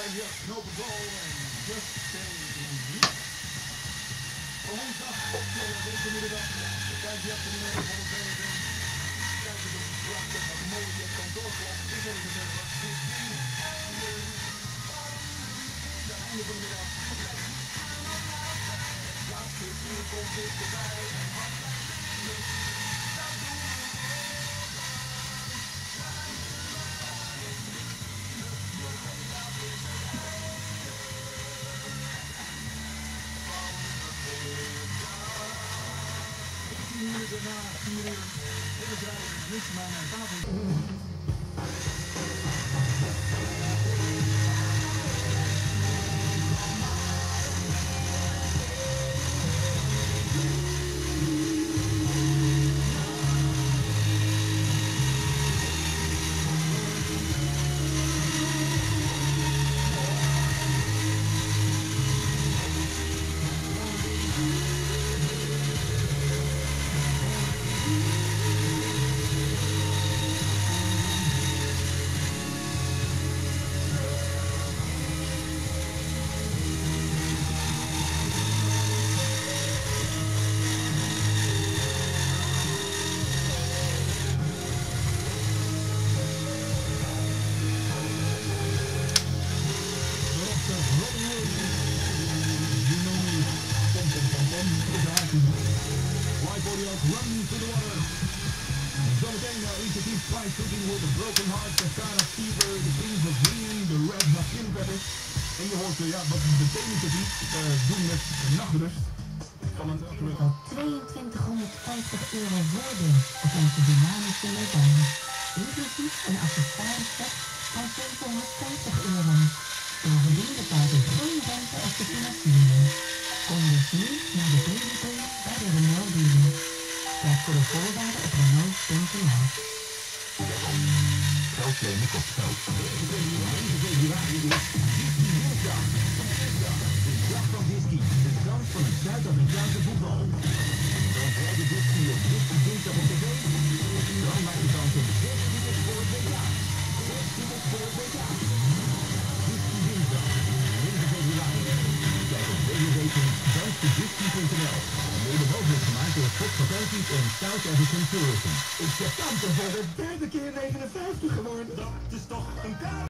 Zijn je knopen goal en just say yes. Van woensdag tot deze middag. Kijk je op de nummer van de vereniging. Kijk je op de prachtige mooie kantoorklok in deze middag. Het einde van de middag. Laatste uur komt dichterbij. minuten na 4 uur. Dit is Radio Nisma en tafel. Run to the water. Zometeen initiatief Price Cooking with the Broken Heart, Cascara Fever, The Kings of Green, The Red Machine Peppers. En je hoort, uh, ja, wat de initiatief uh, doen met nachtrust. Het actuele... 2250 euro op onze dynamische. Inclusief een van 750 euro. Bovendien betaalt u geen de financiering. Kom dus nu naar de VVP bij de voor de voorwaarden op Renault.nl. Geld lenen kost geld. Dag van whisky, de dans van het Zuid-Afrikaanse voetbal. En. Ik heb kansen voor de derde keer 59 geworden. Dat is toch een kaart.